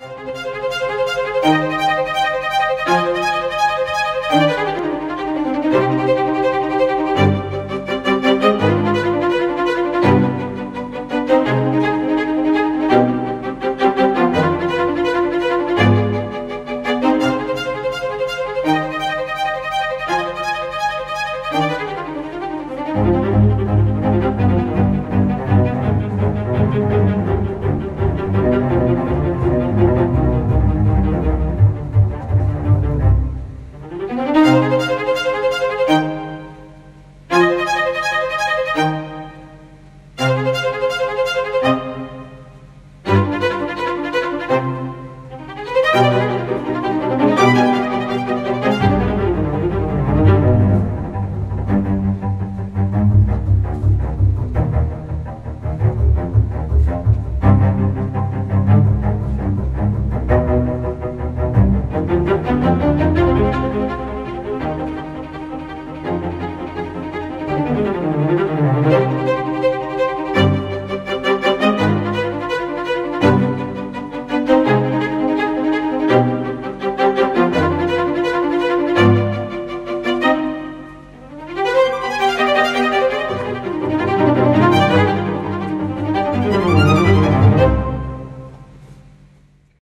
Música